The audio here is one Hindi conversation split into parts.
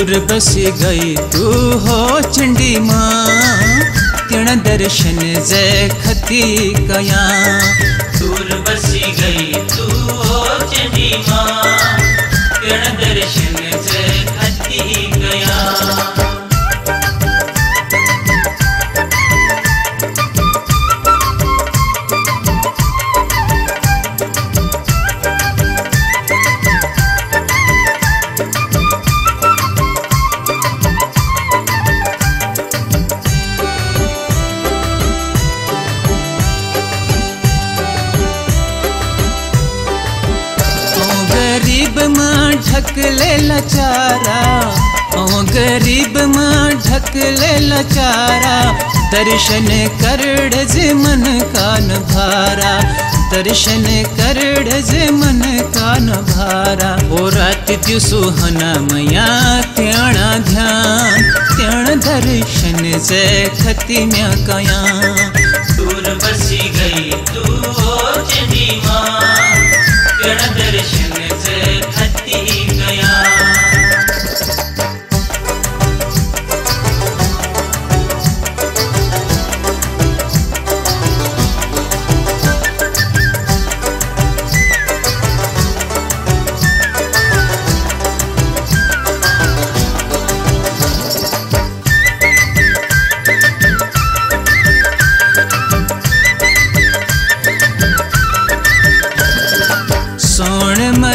दूर बस गई तू हो चंडी माँ। तिण दर्शन जय खती कया। दूर बस गई तू हो चंडी माँ। तिण दर्शन माँ ढकले लचारा। ओ गरीब माँ ढक ले लचारा। दर्शन करड़ जे मन कान भारा। दर्शन करड़ जे मन कान भारा। ओ रात दियो सुहना मया, त्याणा ध्यान। त्याण दर्शन जे खती म्या कया। दूर बसी गई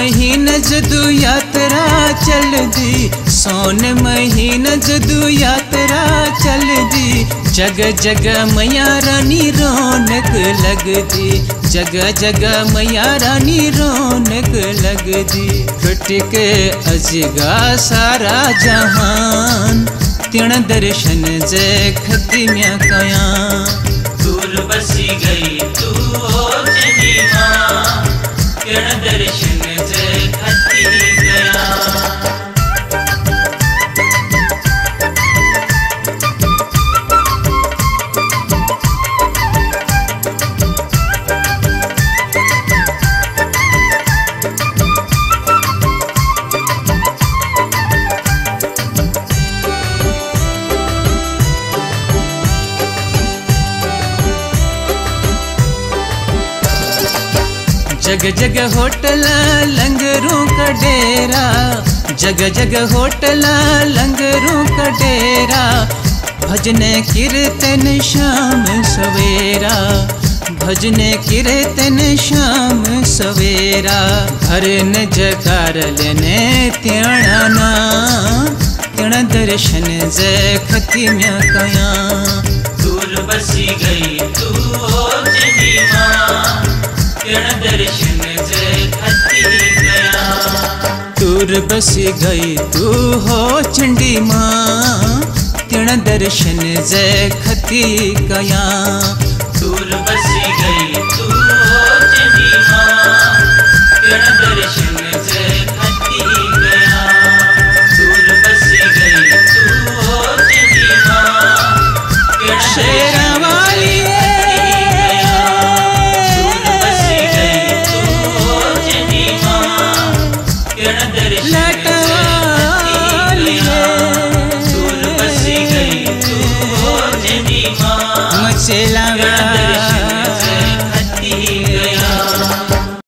महीन जदू यात्रा चल दी, सोन महीन जदू यात्रा चल दी। जग जग मैया रानी रौनक लग दी, जग जग मैया रानी रौनक लग दी। टुट अजगा सारा जहान, तिण दर्शन जय खतिम्या कया दूर बसी गई जग जग होटल लंगरों का डेरा, जग जग होटल लंगरों का डेरा, भजन कीर्तन शाम सवेरा, भजन कीर्तन शाम सवेरा हरन जकार लेने त्याणा त्यण दर्शन जय खती म्या कया। दूर बसी गई दूर बस गई तू हो चंडी माँ। तिण दर्शन जय खती कया। दूर बसी